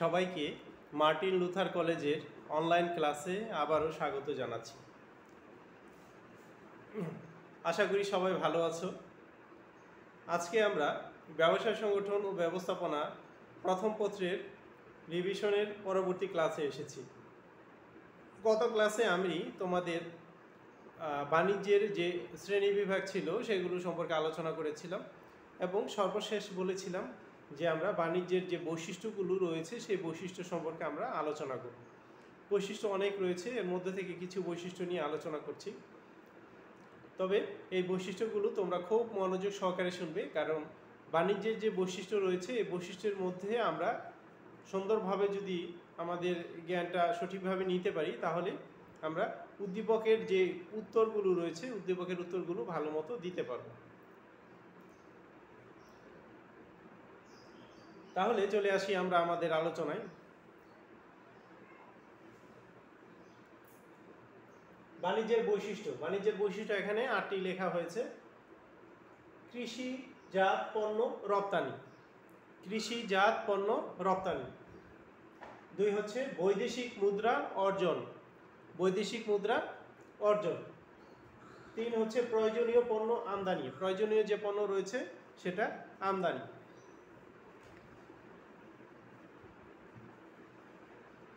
সবাইকে Martin Luther কলেজের online ক্লাসে আবারও স্বাগত জানাচ্ছি। আশা করি সবাই ভালো আছো। আজকে আমরা ব্যবসায় সংগঠন ও ব্যবস্থাপনা প্রথম পত্রের রিভিশনের পরবর্তী ক্লাসে এসেছি। গত ক্লাসে আমি তোমাদের বাণিজ্যের যে শ্রেণি বিভাগ ছিল সেগুলো সম্পর্কে আলোচনা করেছিলাম এবং সর্বশেষ বলেছিলাম যে আমরা বাণিজ্যের যে বৈশিষ্ট্যগুলো রয়েছে, সেই বৈশিষ্ট্য সম্পর্কে আমরা আলোচনা করব। বৈশিষ্ট্য অনেক রয়েছে, এর মধ্যে থেকে কিছু বৈশিষ্ট্য নিয়ে আলোচনা করছি। তবে এই বৈশিষ্ট্যগুলো তোমরা খুব মনোযোগ সহকারে শুনবে, কারণ বাণিজ্যের যে বৈশিষ্ট্য রয়েছে, এই বৈশিষ্ট্যের মধ্যে আমরা সুন্দরভাবে যদি আমাদের জ্ঞানটা সঠিকভাবে নিতে পারি, তাহলে আমরা উদ্দীপকের যে উত্তরগুলো রয়েছে, উদ্দীপকের উত্তরগুলো ভালো মতো দিতে পারব। তাহলে চলে আসি আমরা আমাদের আলোচনায়। বাণিজ্যের বৈশিষ্ট্য। বাণিজ্যের বৈশিষ্ট্য এখানে আটটি লেখা হয়েছে। কৃষিজাত পণ্য রপ্তানি। কৃষিজাত পণ্য রপ্তানি। দুই হচ্ছে বৈদেশিক মুদ্রা অর্জন। বৈদেশিক মুদ্রা অর্জন। তিন হচ্ছে প্রয়োজনীয় পণ্য আমদানি। প্রয়োজনীয় যে পণ্য রয়েছে সেটা আমদানি।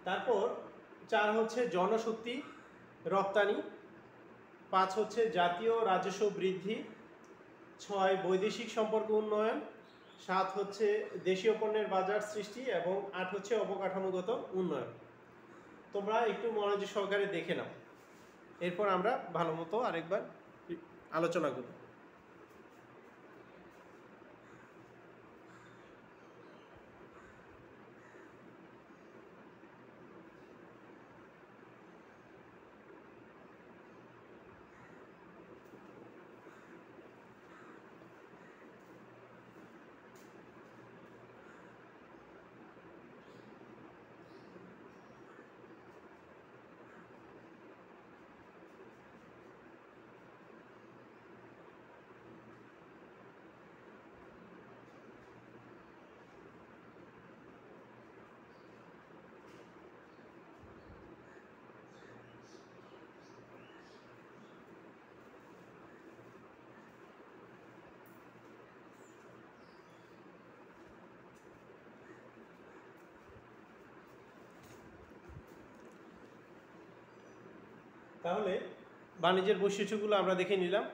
তারপর চার হচ্ছে জনশক্তি, রপ্তানি, পাঁচ হচ্ছে জাতীয় রাজস্ব বৃদ্ধি, ছয় বৈদেশিক সম্পর্ক উন্নয়ন, সাত হচ্ছে দেশীয় পণ্যের বাজার সৃষ্টি এবং আট হচ্ছে অবকাঠামোগত উন্নয়ন। তোমরা একটু মনোযোগ সহকারে দেখে নাও। এরপর আমরা ভালো মতো আরেকবার আলোচনা করব। তাহলে বাণিজ্যের বৈশিষ্ট্যগুলো আমরা দেখে নিলাম।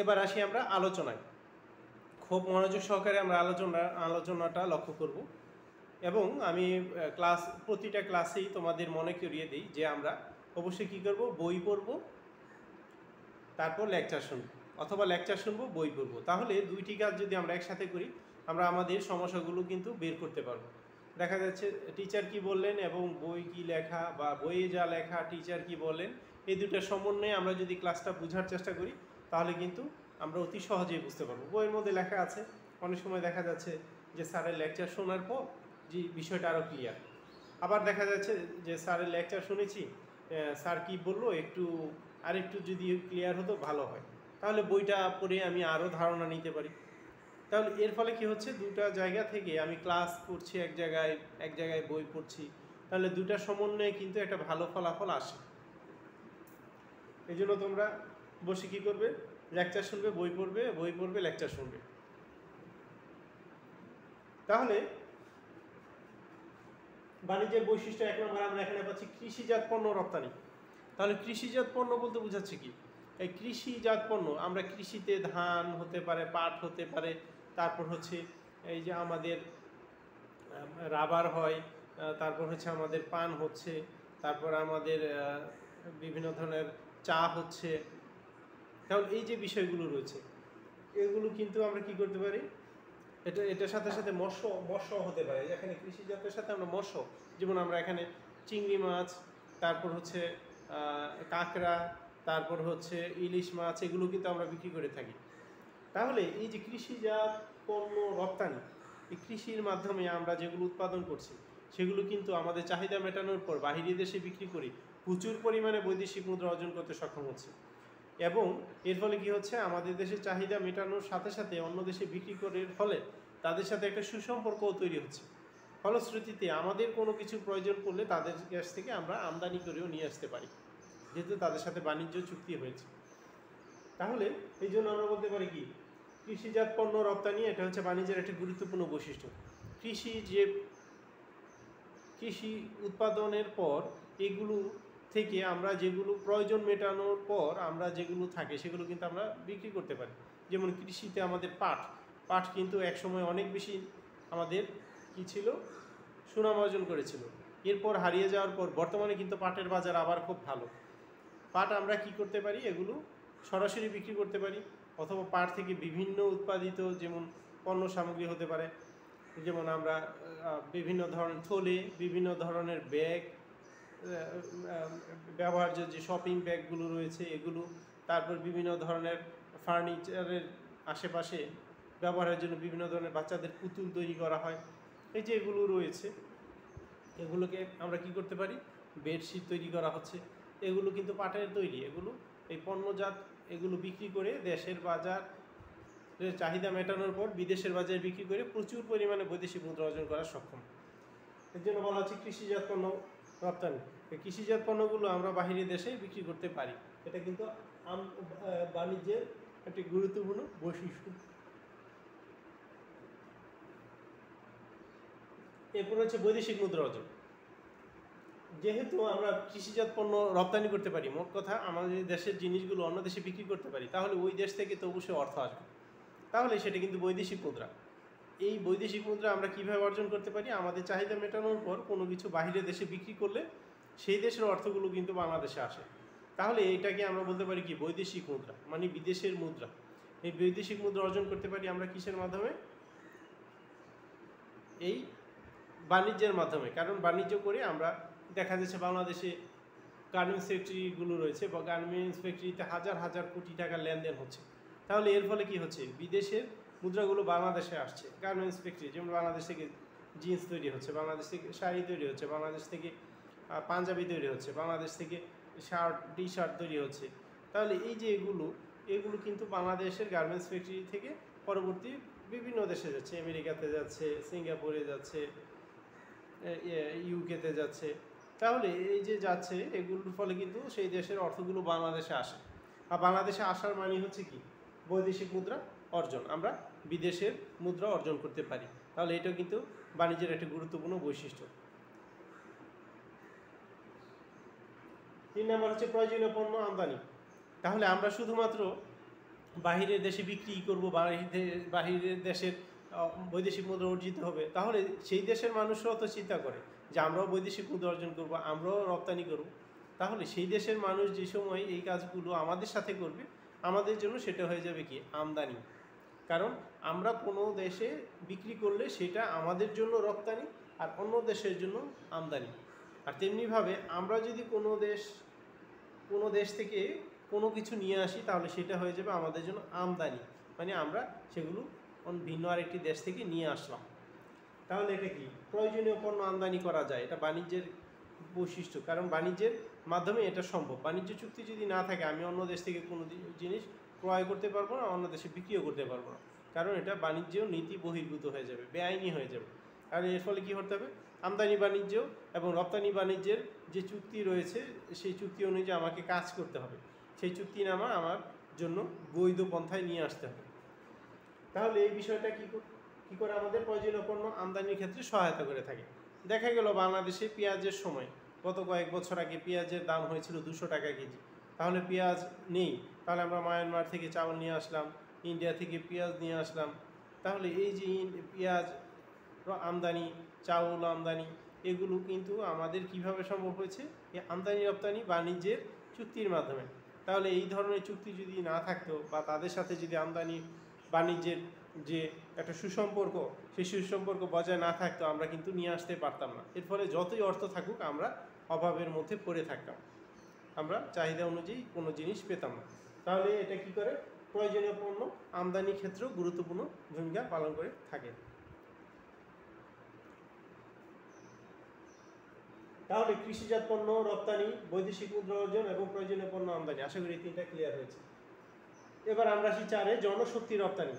এবার আসি আমরা আলোচনায়। খুব মনোযোগ সহকারে আমরা আলোচনা, আলোচনাটা লক্ষ্য করব এবং আমি ক্লাস, প্রতিটা ক্লাসেই তোমাদের মনে করিয়ে দিই যে আমরা অবশ্যই কী করব? বই পড়ব, তারপর লেকচার শুনব অথবা লেকচার শুনব, বই পড়ব। তাহলে দুইটি কাজ যদি আমরা একসাথে করি, আমরা আমাদের সমস্যাগুলো কিন্তু বের করতে পারব। দেখা যাচ্ছে টিচার কি বললেন এবং বই কি লেখা বা বইয়ে যা লেখা টিচার কি বললেন এই দুটার সমন্বয়ে আমরা যদি ক্লাসটা বোঝার চেষ্টা করি, তাহলে কিন্তু আমরা অতি সহজেই বুঝতে পারব। বইয়ের মধ্যে লেখা আছে, অনেক সময় দেখা যাচ্ছে যে স্যারের লেকচার শোনার পর যে বিষয়টা আরও ক্লিয়ার আবার দেখা যাচ্ছে যে স্যারের লেকচার শুনেছি স্যার কি বলল, একটু, আরেকটু যদি ক্লিয়ার হতো ভালো হয়। তাহলে বইটা পড়ে আমি আরও ধারণা নিতে পারি। তাহলে এর ফলে কি হচ্ছে দুটা জায়গা থেকে আমি ক্লাস করছি এক জায়গায় এক জায়গায় বই পড়ছি। তাহলে দুটা সমন্বয়ে কিন্তু একটা ভালো ফলাফল আসে। এই জন্য তোমরা বসে কি করবে? লেকচার শুনবে, বই পড়বে বই পড়বে লেকচার শুনবে। তাহলে বাণিজ্যের বৈশিষ্ট্য এক নম্বর, আমরা এখানে পাচ্ছি কৃষিজাত পণ্য রপ্তানি। তাহলে কৃষিজাত পণ্য বলতে বোঝাচ্ছে কি? এই কৃষিজাত পণ্য, আমরা কৃষিতে ধান হতে পারে, পাট হতে পারে, তারপর হচ্ছে এই যে আমাদের রাবার হয় তারপর হচ্ছে আমাদের পান হচ্ছে, তারপর আমাদের বিভিন্ন ধরনের চা হচ্ছে। তাহলে এই যে বিষয়গুলো রয়েছে, এগুলো কিন্তু আমরা কি করতে পারি? এটা, এটার সাথে সাথে মৎস্য মৎস্য হতে পারে। এখানে কৃষিজাতের সাথে আমরা মৎস্য যেমন আমরা এখানে চিংড়ি মাছ, তারপর হচ্ছে কাঁকড়া, তারপর হচ্ছে ইলিশ মাছ, এগুলো কিন্তু আমরা বিক্রি করে থাকি। তাহলে এই যে কৃষিজাত পণ্য রপ্তানি, এই কৃষির মাধ্যমে আমরা যেগুলো উৎপাদন করছি, সেগুলো কিন্তু আমাদের চাহিদা মেটানোর পর বাহিরি দেশে বিক্রি করি প্রচুর পরিমাণে বৈদেশিক মুদ্রা অর্জন করতে সক্ষম হচ্ছে। এবং এর ফলে কি হচ্ছে? আমাদের দেশের চাহিদা মেটানোর সাথে সাথে অন্য দেশে বিক্রি করার ফলে তাদের সাথে একটা সুসম্পর্কও তৈরি হচ্ছে। ফলশ্রুতিতে আমাদের কোনো কিছু প্রয়োজন পড়লে তাদের কাছ থেকে আমরা আমদানি করেও নিয়ে আসতে পারি। যেহেতু তাদের সাথে বাণিজ্য চুক্তি হয়েছে। তাহলে এই জন্য আমরা বলতে পারি কি? কৃষিজাত পণ্য রপ্তানি, এটা হচ্ছে বাণিজ্যের একটি গুরুত্বপূর্ণ বৈশিষ্ট্য। কৃষি যে কৃষি উৎপাদনের পর এগুলো থেকে আমরা যেগুলো প্রয়োজন মেটানোর পর আমরা যেগুলো থাকে সেগুলো কিন্তু আমরা বিক্রি করতে পারি। যেমন কৃষিতে আমাদের পাট পাট কিন্তু একসময় অনেক বেশি আমাদের কি ছিল? সুনাম অর্জন করেছিল। এরপর হারিয়ে যাওয়ার পর বর্তমানে কিন্তু পাটের বাজার আবার খুব ভালো। পাট আমরা কি করতে পারি? এগুলো সরাসরি বিক্রি করতে পারি অথবা পাট থেকে বিভিন্ন উৎপাদিত যেমন পণ্য সামগ্রী হতে পারে। যেমন আমরা বিভিন্ন ধরনের থলে, বিভিন্ন ধরনের ব্যাগ ব্যবহার্য যে শপিং ব্যাগগুলো রয়েছে, এগুলো, তারপর বিভিন্ন ধরনের ফার্নিচারের আশেপাশে ব্যবহারের জন্য বিভিন্ন ধরনের বাচ্চাদের পুতুল তৈরি করা হয়। এই যে এগুলো রয়েছে, এগুলোকে আমরা কি করতে পারি? বেডশিট তৈরি করা হচ্ছে। এগুলো কিন্তু পাটের তৈরি। এগুলো, এই পণ্যজাত এগুলো বিক্রি করে দেশের বাজার চাহিদা মেটানোর পর বিদেশের বাজারে বিক্রি করে প্রচুর পরিমাণে বৈদেশিক মুদ্রা অর্জন করা সক্ষম। এর জন্য বলা হচ্ছে কৃষিজাত পণ্য রপ্তানি। কৃষিজাত পণ্যগুলো আমরা বাহিরে দেশে বিক্রি করতে পারি। এটা কিন্তু বাণিজ্যের একটি গুরুত্বপূর্ণ বৈশিষ্ট্য। এরপর হচ্ছে বৈদেশিক মুদ্রা অর্জন। যেহেতু আমরা কৃষিজাত পণ্য রপ্তানি করতে পারি, মোট কথা আমাদের দেশের জিনিসগুলো অন্য দেশে বিক্রি করতে পারি, তাহলে ওই দেশ থেকে তো অবশ্যই অর্থ আসবে। তাহলে সেটা কিন্তু বৈদেশিক মুদ্রা। এই বৈদেশিক মুদ্রা আমরা কীভাবে অর্জন করতে পারি, আমাদের চাহিদা মেটানোর পর কোনো কিছু বাইরের দেশে বিক্রি করলে সেই দেশের অর্থগুলো কিন্তু বাংলাদেশে আসে। তাহলে এইটাকে আমরা বলতে পারি কি, বৈদেশিক মুদ্রা মানে বিদেশের মুদ্রা। এই বৈদেশিক মুদ্রা অর্জন করতে পারি আমরা কিসের মাধ্যমে? এই বাণিজ্যের মাধ্যমে। কারণ বাণিজ্য করে আমরা দেখা যাচ্ছে বাংলাদেশে গার্মেন্টস ফ্যাক্টরিগুলো রয়েছে বা গার্মেন্টস ফ্যাক্টরিতে হাজার হাজার কোটি টাকার লেনদেন হচ্ছে। তাহলে এর ফলে কি হচ্ছে? বিদেশের মুদ্রাগুলো বাংলাদেশে আসছে। গার্মেন্টস ফ্যাক্টরি যেমন বাংলাদেশ থেকে জিন্স তৈরি হচ্ছে, বাংলাদেশ থেকে শাড়ি তৈরি হচ্ছে, বাংলাদেশ থেকে পাঞ্জাবি তৈরি হচ্ছে, বাংলাদেশ থেকে শার্ট টি শার্ট তৈরি হচ্ছে। তাহলে এই যে এগুলো এগুলো কিন্তু বাংলাদেশের গার্মেন্টস ফ্যাক্টরি থেকে পরবর্তী বিভিন্ন দেশে যাচ্ছে। আমেরিকাতে যাচ্ছে, সিঙ্গাপুরে যাচ্ছে ইউকেতে যাচ্ছে। তাহলে এই যে যাচ্ছে, এগুলোর ফলে কিন্তু সেই দেশের অর্থগুলো বাংলাদেশে আসে। আর বাংলাদেশে আসার মানে হচ্ছে কি? বৈদেশিক মুদ্রা অর্জন, আমরা বিদেশের মুদ্রা অর্জন করতে পারি। তাহলে এটা কিন্তু বাণিজ্যের একটি গুরুত্বপূর্ণ বৈশিষ্ট্য। তিন নম্বর হচ্ছে প্রয়োজনীয় পণ্য আমদানি। তাহলে আমরা শুধুমাত্র বাহিরের দেশে বিক্রি করব বাহিরের বাহিরের দেশের বৈদেশিক মুদ্রা অর্জিত হবে, তাহলে সেই দেশের মানুষরাও তো চিন্তা করে যে আমরাও বৈদেশিক মুদ্রা অর্জন করব, আমরাও রপ্তানি করব। তাহলে সেই দেশের মানুষ যে সময় এই কাজগুলো আমাদের সাথে করবে, আমাদের জন্য সেটা হয়ে যাবে কি? আমদানি। কারণ আমরা কোনো দেশে বিক্রি করলে সেটা আমাদের জন্য রপ্তানি আর অন্য দেশের জন্য আমদানি। আর তেমনিভাবে আমরা যদি কোনো দেশ কোনো দেশ থেকে কোনো কিছু নিয়ে আসি, তাহলে সেটা হয়ে যাবে আমাদের জন্য আমদানি। মানে আমরা সেগুলো ভিন্ন আরেকটি দেশ থেকে নিয়ে আসলাম। তাহলে এটা কি? প্রয়োজনীয় পণ্য আমদানি করা যায়। এটা বাণিজ্যের বৈশিষ্ট্য। কারণ বাণিজ্যের মাধ্যমে এটা সম্ভব। বাণিজ্য চুক্তি যদি না থাকে, আমি অন্য দেশ থেকে কোনো জিনিস ক্রয় করতে পারব না, অন্য দেশে বিক্রিও করতে পারব না। কারণ এটা বাণিজ্য নীতি বহির্ভূত হয়ে যাবে, বেআইনি হয়ে যাবে। আর এর ফলে কী করতে হবে? আমদানি বাণিজ্য এবং রপ্তানি বাণিজ্যের যে চুক্তি রয়েছে, সেই চুক্তি অনুযায়ী আমাকে কাজ করতে হবে। সেই চুক্তিনামা আমার জন্য বৈধ পন্থায় নিয়ে আসতে হবে। তাহলে এই বিষয়টা কী কী করে আমাদের প্রয়োজনীয় পণ্য আমদানির ক্ষেত্রে সহায়তা করে থাকে? দেখা গেল বাংলাদেশে পেঁয়াজের সময়, গত কয়েক বছর আগে পেঁয়াজের দাম হয়েছিল দুশো টাকা কেজি। তাহলে পেঁয়াজ নেই তাহলে আমরা মায়ানমার থেকে চাউল নিয়ে আসলাম, ইন্ডিয়া থেকে পেঁয়াজ নিয়ে আসলাম। তাহলে এই যে পেঁয়াজ আমদানি, চাউল আমদানি, এগুলো কিন্তু আমাদের কীভাবে সম্ভব হয়েছে? এই আমদানি রপ্তানি বাণিজ্যের চুক্তির মাধ্যমে। তাহলে এই ধরনের চুক্তি যদি না থাকতো বা তাদের সাথে যদি আমদানি বাণিজ্যের যে একটা সুসম্পর্ক, সেই সুসম্পর্ক বজায় না থাকতো, আমরা কিন্তু নিয়ে আসতে পারতাম না। এর ফলে যতই অর্থ থাকুক, আমরা অভাবের মধ্যে পড়ে থাকতাম। আমরা চাহিদা অনুযায়ী কোনো জিনিস পেতাম না। তাহলে এটা কি করে? প্রয়োজনীয় পণ্য, আমদানি ক্ষেত্রেও গুরুত্বপূর্ণ ভূমিকা পালন করে থাকে। তাহলে কৃষিজাত পণ্য, রপ্তানি, বৈদেশিক মুদ্রা অর্জন এবং প্রয়োজনীয় পণ্য আমদানি। আশা করি তিনটা ক্লিয়ার হয়েছে। এবার আমরা আসি চারে, জনশক্তি রপ্তানি।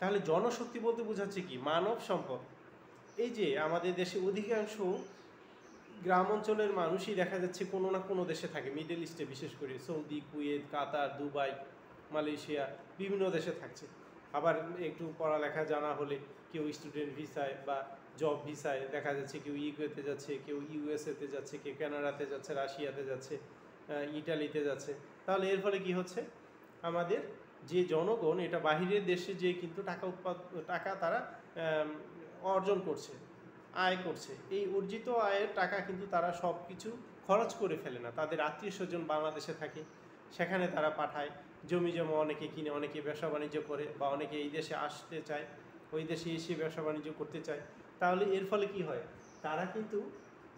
তাহলে জনশক্তি বলতে বোঝাচ্ছে কি? মানব সম্পদ। এই যে আমাদের দেশে অধিকাংশ গ্রাম অঞ্চলের মানুষই দেখা যাচ্ছে কোনো না কোনো দেশে থাকে, মিডল ইস্টে বিশেষ করে, Saudi, Kuwait, Qatar, Dubai, Malaysia, বিভিন্ন দেশে থাকছে। আবার একটু পড়ালেখা জানা হলে কেউ স্টুডেন্ট ভিসায় বা জব ভিসায় দেখা যাচ্ছে কেউ ইউকেতে যাচ্ছে, কেউ ইউএসএতে যাচ্ছে, কেউ কানাডাতে যাচ্ছে, রাশিয়াতে যাচ্ছে ইটালিতে যাচ্ছে। তাহলে এর ফলে কি হচ্ছে? আমাদের যে জনগণ, এটা বাহিরের দেশে যে কিন্তু টাকা উৎপাদ, টাকা তারা অর্জন করছে। আয় করছে। এই অর্জিত আয়ের টাকা কিন্তু তারা সব কিছু খরচ করে ফেলে না। তাদের আত্মীয় স্বজন বাংলাদেশে থাকে, সেখানে তারা পাঠায়। জমি জমা অনেকে কিনে, অনেকে ব্যবসা বাণিজ্য করে বা অনেকে এই দেশে আসতে চায়, ওই দেশে এসে ব্যবসা বাণিজ্য করতে চায়। তাহলে এর ফলে কি হয়? তারা কিন্তু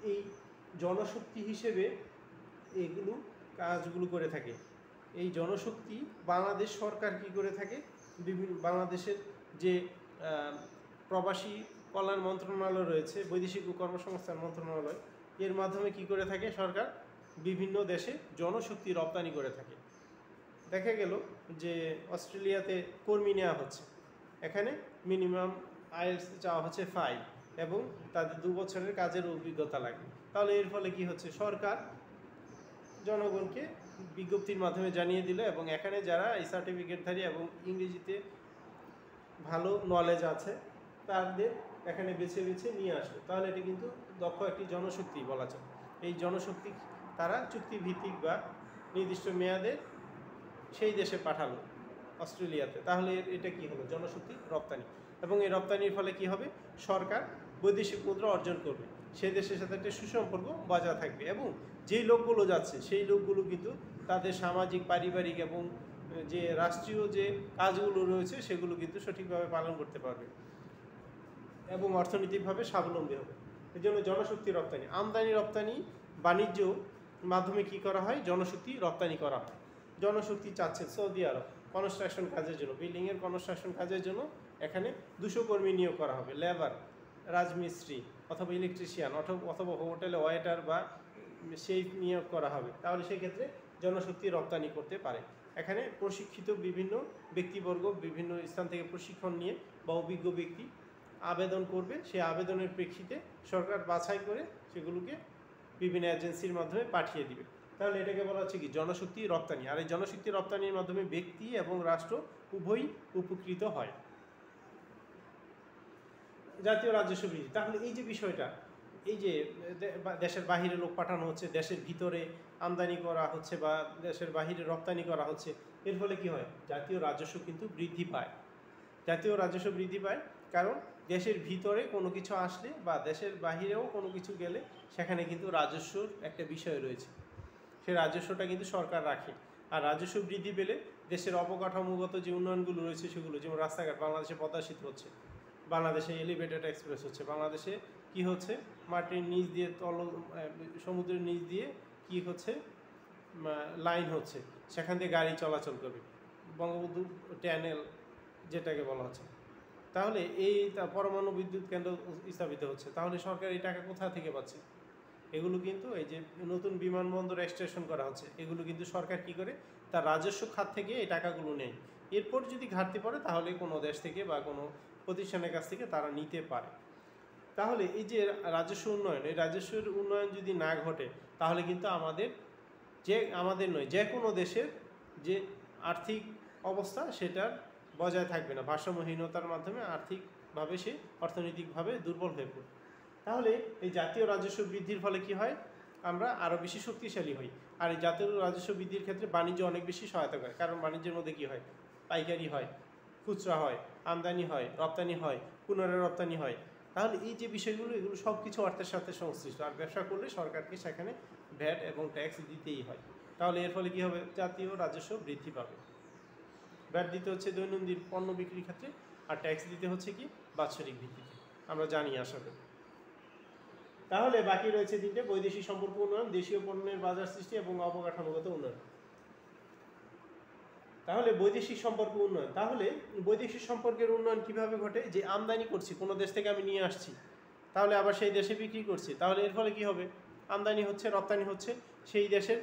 এই জনশক্তি হিসেবে এগুলো কাজগুলো করে থাকে। এই জনশক্তি বাংলাদেশ সরকার কি করে থাকে? বিভিন্ন বাংলাদেশের যে প্রবাসী কল্যাণ মন্ত্রণালয় রয়েছে, বৈদেশিক ও কর্মসংস্থান মন্ত্রণালয়। এর মাধ্যমে কি করে থাকে সরকার? বিভিন্ন দেশে জনশক্তি রপ্তানি করে থাকে। দেখা গেল যে অস্ট্রেলিয়াতে কর্মী নেওয়া হচ্ছে। এখানে মিনিমাম আইএলস চাওয়া হচ্ছে ফাইভ এবং তাদের দু বছরের কাজের অভিজ্ঞতা লাগে। তাহলে এর ফলে কি হচ্ছে? সরকার জনগণকে বিজ্ঞপ্তির মাধ্যমে জানিয়ে দিল এবং এখানে যারা এই সার্টিফিকেটধারী এবং ইংরেজিতে ভালো নলেজ আছে, তাদের এখানে বেছে বেছে নিয়ে আসলো তাহলে এটি কিন্তু দক্ষ একটি জনশক্তি বলা যায়। এই জনশক্তি তারা চুক্তিভিত্তিক বা নির্দিষ্ট মেয়াদে সেই দেশে পাঠালো অস্ট্রেলিয়াতে। তাহলে এটা কি হলো? জনশক্তি রপ্তানি। এবং এই রপ্তানির ফলে কি হবে? সরকার বৈদেশিক মুদ্রা অর্জন করবে। সেই দেশের সাথে একটা সুসম্পর্ক বজায় থাকবে এবং যেই লোকগুলো যাচ্ছে, সেই লোকগুলো কিন্তু তাদের সামাজিক, পারিবারিক এবং যে রাষ্ট্রীয় যে কাজগুলো রয়েছে, সেগুলো কিন্তু সঠিকভাবে পালন করতে পারবে। এবং অর্থনৈতিকভাবে স্বাবলম্বী হবে। এই জন্য জনশক্তি রপ্তানি। আমদানি, রপ্তানি, বাণিজ্য মাধ্যমে কি করা হয়? জনশক্তি রপ্তানি করা হয়। জনশক্তি চাচ্ছে সৌদি আরব কনস্ট্রাকশন কাজের জন্য। বিল্ডিংয়ের কনস্ট্রাকশন কাজের জন্য এখানে দুশো কর্মী নিয়োগ করা হবে। লেবার রাজমিস্ত্রি অথবা ইলেকট্রিশিয়ান অথবা হোটেলে ওয়েটার বা সেই নিয়োগ করা হবে। তাহলে সেক্ষেত্রে জনশক্তি রপ্তানি করতে পারে। এখানে প্রশিক্ষিত বিভিন্ন ব্যক্তিবর্গ বিভিন্ন স্থান থেকে প্রশিক্ষণ নিয়ে বা অভিজ্ঞ ব্যক্তি আবেদন করবে সেই আবেদনের প্রেক্ষিতে সরকার বাছাই করে সেগুলোকে বিভিন্ন এজেন্সির মাধ্যমে পাঠিয়ে দিবে। তাহলে এটাকে বলা হচ্ছে কি? জনশক্তি রপ্তানি। আর এই জনশক্তি রপ্তানির মাধ্যমে ব্যক্তি এবং রাষ্ট্র উভয়ই উপকৃত হয়। জাতীয় রাজস্ব বৃদ্ধি তাহলে এই যে বিষয়টা, এই যে দেশের বাহিরে লোক পাঠানো হচ্ছে, দেশের ভিতরে আমদানি করা হচ্ছে বা দেশের বাহিরে রপ্তানি করা হচ্ছে, এর ফলে কি হয়? জাতীয় রাজস্ব কিন্তু বৃদ্ধি পায়। জাতীয় রাজস্ব বৃদ্ধি পায়। কারণ দেশের ভিতরে কোনো কিছু আসলে বা দেশের বাহিরেও কোনো কিছু গেলে সেখানে কিন্তু রাজস্বর একটা বিষয় রয়েছে। সেই রাজস্বটা কিন্তু সরকার রাখে। আর রাজস্ব বৃদ্ধি পেলে দেশের অবকাঠামোগত যে উন্নয়নগুলো রয়েছে সেগুলো, যেমন রাস্তাঘাট, বাংলাদেশে পদ্মা হচ্ছে, বাংলাদেশে এলিভেটেড এক্সপ্রেস হচ্ছে, বাংলাদেশে কি হচ্ছে? মাটির নিচ দিয়ে তল সমুদ্রের নিচ দিয়ে কি হচ্ছে? লাইন হচ্ছে। সেখান দিয়ে গাড়ি চলাচল করবে। বঙ্গবন্ধু ট্যানেল যেটাকে বলা হচ্ছে। তাহলে এই পরমাণু বিদ্যুৎ কেন্দ্র স্থাপিত হচ্ছে। তাহলে সরকার এই টাকা কোথা থেকে পাচ্ছে? এগুলো কিন্তু এই যে নতুন বিমানবন্দর এক্সটেনশন করা হচ্ছে, এগুলো কিন্তু সরকার কি করে? তার রাজস্ব খাত থেকে এই টাকাগুলো নেয়। এরপর যদি ঘাটতি পড়ে, তাহলে কোনো দেশ থেকে বা কোনো প্রতিষ্ঠানের কাছ থেকে তারা নিতে পারে। তাহলে এই যে রাজস্ব উন্নয়ন, এই রাজস্বের উন্নয়ন যদি না ঘটে, তাহলে কিন্তু আমাদের যে, আমাদের নয়, যে কোনো দেশের যে আর্থিক অবস্থা, সেটার বজায় থাকবে না। ভারসাম্যহীনতার মাধ্যমে আর্থিকভাবে সে অর্থনৈতিকভাবে দুর্বল হয়ে পড়বে। তাহলে এই জাতীয় রাজস্ব বৃদ্ধির ফলে কি হয়? আমরা আরও বেশি শক্তিশালী হই। আর এই জাতীয় রাজস্ব বৃদ্ধির ক্ষেত্রে বাণিজ্য অনেক বেশি সহায়তা করে। কারণ বাণিজ্যের মধ্যে কি হয়? পাইকারি হয়, খুচরা হয়, আমদানি হয়, রপ্তানি হয়, পুনরায় রপ্তানি হয়। তাহলে এই যে বিষয়গুলো, এগুলো সব কিছু অর্থের সাথে সংশ্লিষ্ট। আর ব্যবসা করলে সরকারকে সেখানে ভ্যাট এবং ট্যাক্স দিতেই হয়। তাহলে এর ফলে কী হবে? জাতীয় রাজস্ব বৃদ্ধি পাবে। ভ্যাট দিতে হচ্ছে দৈনন্দিন পণ্য বিক্রির ক্ষেত্রে, আর ট্যাক্স দিতে হচ্ছে কি? বাৎসরিক ভিত্তিতে। আমরা জানি করি। তাহলে বাকি রয়েছে তিনটে, বৈদেশিক সম্পর্ক উন্নয়ন, দেশীয় পণ্যের বাজার সৃষ্টি এবং অবকাঠামোগত উন্নয়ন। তাহলে বৈদেশিক সম্পর্ক উন্নয়ন। তাহলে বৈদেশিক সম্পর্কের উন্নয়ন কীভাবে ঘটে? যে আমদানি করছি, কোনো দেশ থেকে আমি নিয়ে আসছি, তাহলে আবার সেই দেশে বিক্রি করছি। তাহলে এর ফলে কি হবে? আমদানি হচ্ছে, রপ্তানি হচ্ছে, সেই দেশের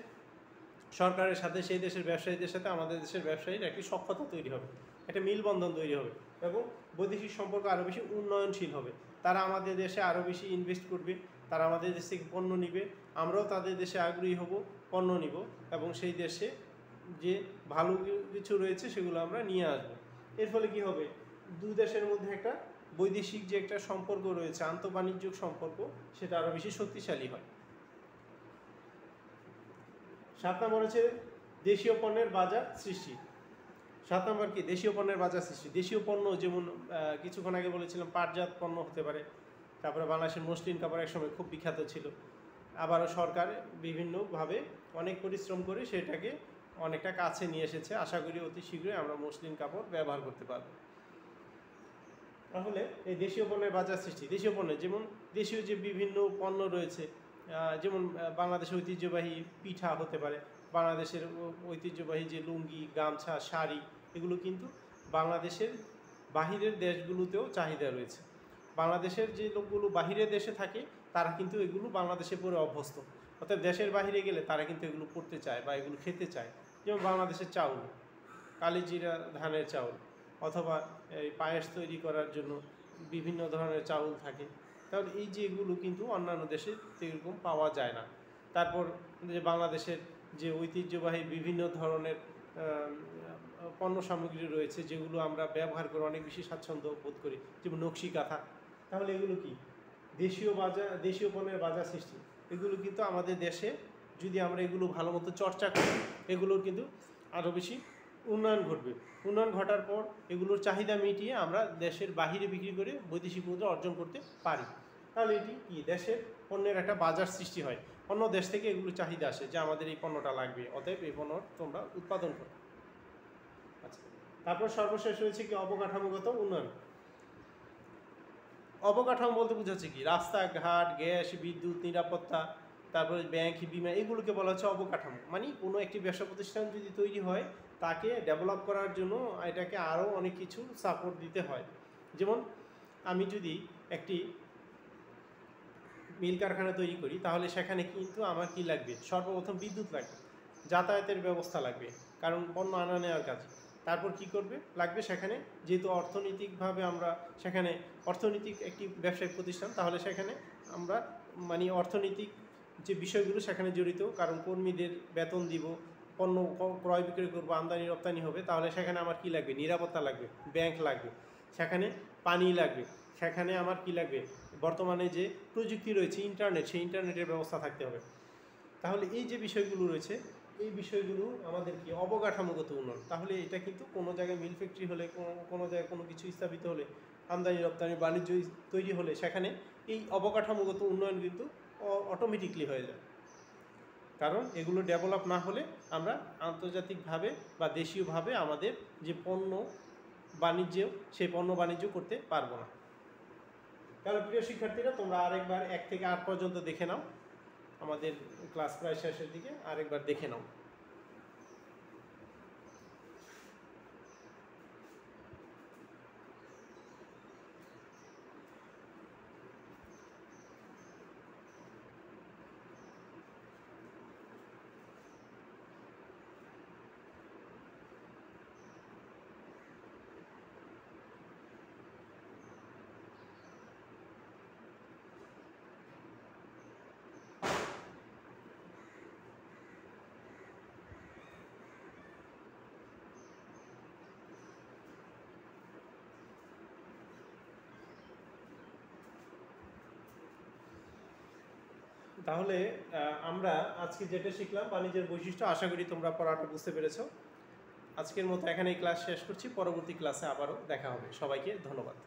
সরকারের সাথে, সেই দেশের ব্যবসায়ীদের সাথে আমাদের দেশের ব্যবসায়ীর একটি সক্ষতা তৈরি হবে, একটা মিলবন্ধন তৈরি হবে এবং বৈদেশিক সম্পর্ক আরও বেশি উন্নয়নশীল হবে। তারা আমাদের দেশে আরও বেশি ইনভেস্ট করবে, তারা আমাদের দেশ থেকে পণ্য নিবে, আমরাও তাদের দেশে আগ্রহী হব, পণ্য নিব এবং সেই দেশে যে ভালো কিছু রয়েছে সেগুলো আমরা নিয়ে আসব। এর ফলে কি হবে? দুই দেশের মধ্যে একটা বৈদেশিক যে একটা সম্পর্ক রয়েছে, আন্তঃবাণিজ্যিক সম্পর্ক, সেটা আরও বেশি শক্তিশালী হয়। সাত নম্বর হচ্ছে দেশীয় পণ্যের বাজার সৃষ্টি। সাত নম্বর কি? দেশীয় পণ্যের বাজার সৃষ্টি। দেশীয় পণ্য যেমন কিছুক্ষণ আগে বলেছিলাম পাটজাত পণ্য হতে পারে। তারপরে বাংলাদেশের মসলিন কাপড় একসময় খুব বিখ্যাত ছিল। আবারও সরকার বিভিন্নভাবে অনেক পরিশ্রম করে সেটাকে অনেকটা কাছে নিয়ে এসেছে। আশা করি অতি শীঘ্রই আমরা মসলিন কাপড় ব্যবহার করতে পারব। তাহলে এই দেশীয় পণ্যের বাজার সৃষ্টি। দেশীয় পণ্যের যেমন দেশীয় যে বিভিন্ন পণ্য রয়েছে যেমন বাংলাদেশের ঐতিহ্যবাহী পিঠা হতে পারে, বাংলাদেশের ঐতিহ্যবাহী যে লুঙ্গি, গামছা, শাড়ি, এগুলো কিন্তু বাংলাদেশের বাহিরের দেশগুলোতেও চাহিদা রয়েছে। বাংলাদেশের যে লোকগুলো বাহিরের দেশে থাকে, তারা কিন্তু এগুলো বাংলাদেশে পরে অভ্যস্ত। অর্থাৎ দেশের বাইরে গেলে তারা কিন্তু এগুলো পড়তে চায় বা এগুলো খেতে চায়। যেমন বাংলাদেশের চাউল, কালিজিরা ধানের চাউল, অথবা এই পায়েস তৈরি করার জন্য বিভিন্ন ধরনের চাউল থাকে। তাহলে এই যে এগুলো কিন্তু অন্যান্য দেশে এরকম পাওয়া যায় না। তারপর যে বাংলাদেশের যে ঐতিহ্যবাহী বিভিন্ন ধরনের পণ্য সামগ্রী রয়েছে, যেগুলো আমরা ব্যবহার করে অনেক বেশি স্বাচ্ছন্দ্য বোধ করি, যেমন নকশি কাঁথা। তাহলে এগুলো কি? দেশীয় বাজার, দেশীয় পণ্যের বাজার সৃষ্টি। এগুলো কিন্তু আমাদের দেশে যদি আমরা এগুলো ভালো মতো চর্চা করি, এগুলোর কিন্তু আরও বেশি উন্নয়ন ঘটবে। উন্নয়ন ঘটার পর এগুলোর চাহিদা মিটিয়ে আমরা দেশের বাহিরে বিক্রি করে বৈদেশিক মুদ্রা অর্জন করতে পারি। তাহলে এটি কি? দেশের পণ্যের একটা বাজার সৃষ্টি হয়। অন্য দেশ থেকে এগুলো চাহিদা আসে যে আমাদের এই পণ্যটা লাগবে, অতএব এই পণ্য তোমরা উৎপাদন করো। আচ্ছা তারপর সর্বশেষ হয়েছে কি? অবকাঠামোগত উন্নয়ন। অবকাঠামো বলতে বোঝাচ্ছে কি? রাস্তাঘাট গ্যাস, বিদ্যুৎ, নিরাপত্তা তারপরে ব্যাংক বিমা, এগুলোকে বলা হচ্ছে অবকাঠামো। মানে কোনো একটি ব্যবসা প্রতিষ্ঠান যদি তৈরি হয়, তাকে ডেভেলপ করার জন্য এটাকে আরও অনেক কিছু সাপোর্ট দিতে হয়। যেমন, আমি যদি একটি মিল কারখানা তৈরি করি, তাহলে সেখানে কিন্তু আমার কি লাগবে? সর্বপ্রথম বিদ্যুৎ লাগবে, যাতায়াতের ব্যবস্থা লাগবে, কারণ পণ্য আনা নেওয়ার কাজ। তারপর কি করবে? লাগবে সেখানে, যেহেতু অর্থনৈতিকভাবে আমরা সেখানে অর্থনৈতিক একটি ব্যবসায়িক প্রতিষ্ঠান, তাহলে সেখানে আমরা মানে অর্থনৈতিক যে বিষয়গুলো সেখানে জড়িত, কারণ কর্মীদের বেতন দিব, পণ্য ক্রয় বিক্রয় করব, আমদানি রপ্তানি হবে, তাহলে সেখানে আমার কি লাগবে? নিরাপত্তা লাগবে, ব্যাংক লাগবে, সেখানে পানি লাগবে, সেখানে আমার কি লাগবে? বর্তমানে যে প্রযুক্তি রয়েছে, ইন্টারনেট, সেই ইন্টারনেটের ব্যবস্থা থাকতে হবে। তাহলে এই যে বিষয়গুলো রয়েছে, এই বিষয়গুলো আমাদের কি অবকাঠামোগত উন্নয়ন? তাহলে এটা কিন্তু কোনো জায়গায় মিল ফ্যাক্টরি হলে কোনো কোনো জায়গায় কোনো কিছু স্থাপিত হলে, আমদানি রপ্তানি, বাণিজ্য তৈরি হলে, সেখানে এই অবকাঠামোগত উন্নয়ন কিন্তু অটোমেটিকলি হয়ে যায়। কারণ এগুলো ডেভেলপ না হলে আমরা আন্তর্জাতিকভাবে বা দেশীয়ভাবে আমাদের যে পণ্য বাণিজ্য সেই পণ্য বাণিজ্য করতে পারব না। কারণ প্রিয় শিক্ষার্থীরা, তোমরা আরেকবার এক থেকে আট পর্যন্ত দেখে নাও। আমাদের ক্লাস প্রায় শেষের দিকে, আরেকবার দেখে নাও। তাহলে আমরা আজকে যেটা শিখলাম, বাণিজ্যের বৈশিষ্ট্য, আশা করি তোমরা পড়াটা বুঝতে পেরেছ। আজকের মতো এখানেই ক্লাস শেষ করছি, পরবর্তী ক্লাসে আবারও দেখা হবে। সবাইকে ধন্যবাদ।